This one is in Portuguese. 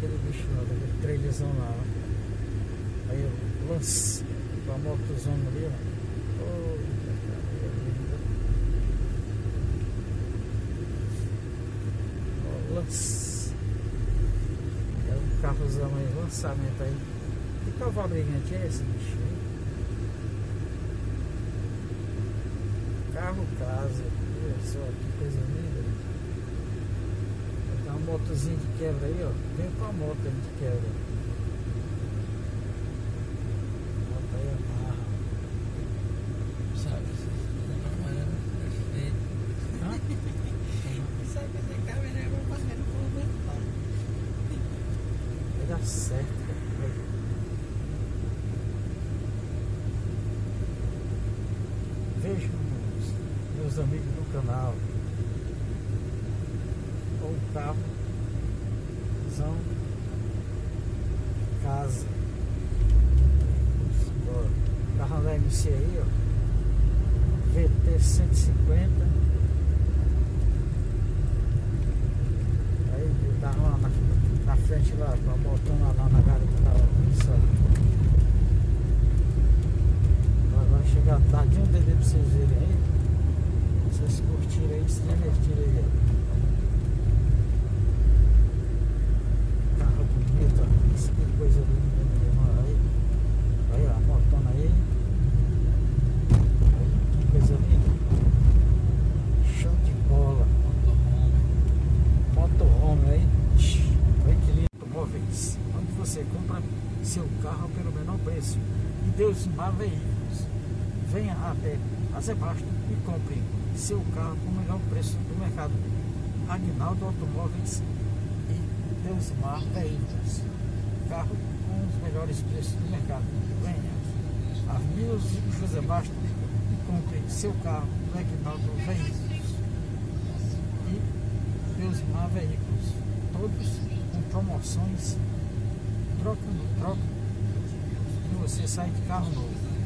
aquele bicho lá, daquele trailerzão lá. ó. Aí o lance com a motozona ali, ó. Ó, lance. É um carrozão aí, lançamento aí. Que cavalo brigante é esse bicho aí? Carro, casa. Olha só que coisa linda. Motozinha de quebra aí, ó. Vem com a moto aí de quebra. Moto aí amarra. Sabe? Vai dar certo, cara. Os meus amigos do canal. Ou um carro. Casa. Carro da MC aí, ó. VT 150. Aí dá lá na, na frente lá, a motona lá na garota lá, isso. Vai, vai chegar tardinho o DD pra vocês verem aí. Vocês curtirem aí, se divertirem aí. ó. Carro bonito, ó. Isso que coisa linda, meu irmão. Aí, aí a motona aí. Aí, que coisa linda. Show de bola. Motorhome aí. Olha que lindo. Móveis. Onde você compra seu carro pelo menor preço. E Deus Mar Veículos. Venha até a Sebastião e compre seu carro com o melhor preço do mercado. Agnaldo Automóveis e Deus Mar Veículos. Carro com os melhores preços do mercado. Venha. Avenida José Bastos e compre seu carro no Agnaldo Veículos e Deusmar Veículos, todos com promoções, troca no troca, e você sai de carro novo.